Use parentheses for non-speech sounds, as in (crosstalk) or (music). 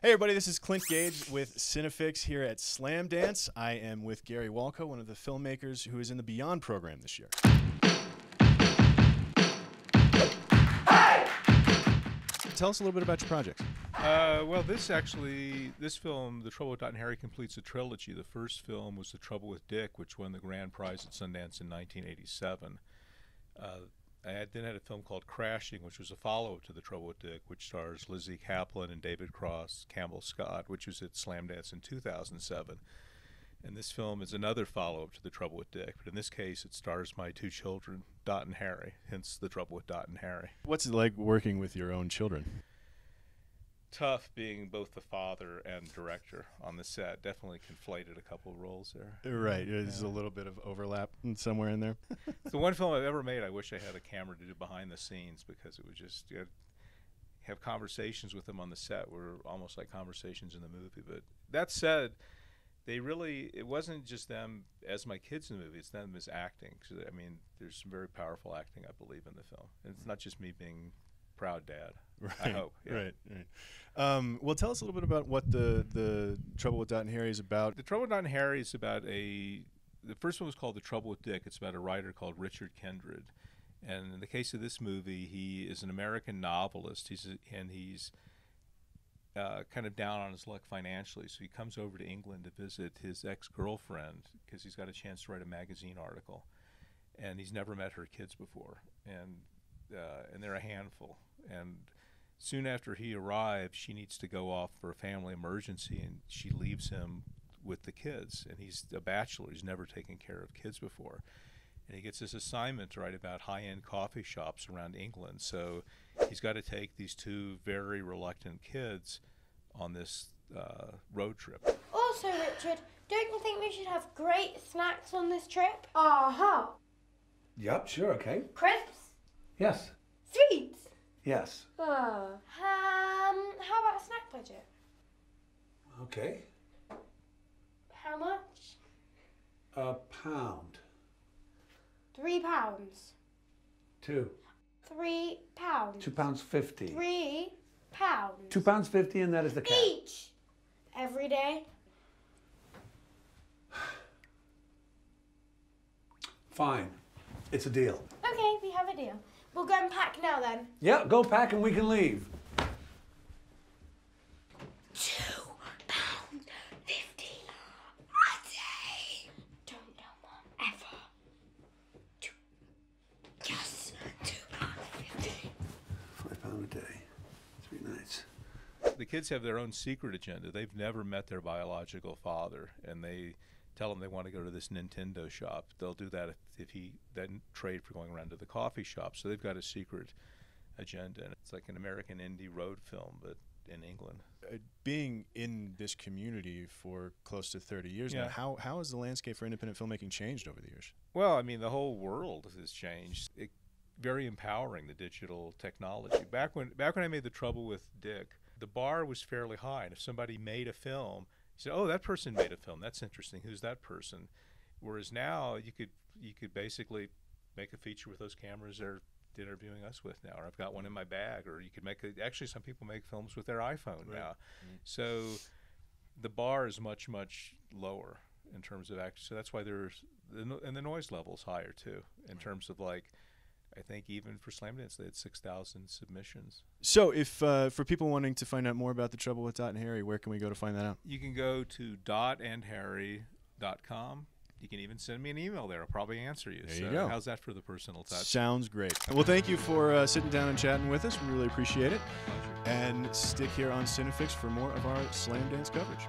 Hey everybody, this is Clint Gage with Cinefix here at Slamdance. I am with Gary Walkow, one of the filmmakers who is in the Beyond program this year. Tell us a little bit about your project. Uh, well, this actually, this film, The Trouble with Dot and Harry, completes a trilogy. The first film was The Trouble with Dick, which won the grand prize at Sundance in 1987. Uh, I then had a film called Crashing, which was a follow-up to The Trouble with Dick, which stars Lizzy Caplan and David Cross, Campbell Scott, which was at Slamdance in 2007. And this film is another follow-up to The Trouble with Dick, but in this case, it stars my two children, Dot and Harry. Hence, The Trouble with Dot and Harry. What's it like working with your own children? Tough being both the father and director on the set. Definitely conflated a couple of roles there. Right, there's a little bit of overlap somewhere in there. (laughs) it's the one film I've ever made. I wish I had a camera to do behind the scenes because it would just you know, have conversations with them on the set were almost like conversations in the movie. But that said, they really it wasn't just them as my kids in the movie; it's them as acting. I mean, there's some very powerful acting I believe in the film, and it's not just me being proud dad. Right. I hope. Yeah. Right. Right. Um, well, tell us a little bit about what the the Trouble with Dot and Harry is about. The Trouble with Dot and Harry is about a. The first one was called The Trouble with Dick. It's about a writer called Richard Kindred, and in the case of this movie, he is an American novelist. He's a, and he's uh, kind of down on his luck financially, so he comes over to England to visit his ex girlfriend because he's got a chance to write a magazine article, and he's never met her kids before, and uh, and they're a handful, and soon after he arrives, she needs to go off for a family emergency, and she leaves him with the kids. And he's a bachelor; he's never taken care of kids before. And he gets this assignment to write about high-end coffee shops around England. So he's got to take these two very reluctant kids on this uh, road trip. Also, Richard, don't you think we should have great snacks on this trip? Aha. Yep, sure, okay. Crisps, Yes. sweets. Yes. Oh. Um, how about a snack budget? Okay. How much? A pound. Three pounds. Two. Three pounds. Two pounds fifty. Three pounds. Two pounds fifty, and that is the cap. Each. Every day. Fine. It's a deal. Okay, we have a deal. We'll go and pack now then. Yeah, go pack and we can leave. Two pound fifty a day. Don't tell mom ever. Two. Yes, two pound fifty. Five pound a day. Three nights. the kids have their own secret agenda. They've never met their biological father, and they tell them they want to go to this Nintendo shop. They'll do that if, if he then trade for going around to the coffee shop. So they've got a secret agenda, and it's like an American indie road film, but in England. Uh, being in this community for close to 30 years now, Yeah. how, how has the landscape for independent filmmaking changed over the years? Well, I mean, the whole world has changed. It, very empowering the digital technology. Back when back when I made the Trouble with Dick, the bar was fairly high, and if somebody made a film, said, "Oh, that person made a film. That's interesting. Who's that person?" Whereas now, you could you could basically make a feature with those cameras they're interviewing us with now, or I've got one in my bag, or you could make a, actually some people make films with their iPhone now. Mm-hmm. So the bar is much much lower in terms of act. So that's why there's the no- and the noise level is higher too in terms of like. I think even for Slamdance, they had six thousand submissions. So, if uh, for people wanting to find out more about the Trouble with Dot and Harry, where can we go to find that out? You can go to dotandharry.com. You can even send me an email there. I'll probably answer you. There so you go. How's that for the personal touch? Sounds great. Well, thank you for uh, sitting down and chatting with us. We really appreciate it. And stick here on Cinefix for more of our Slamdance coverage.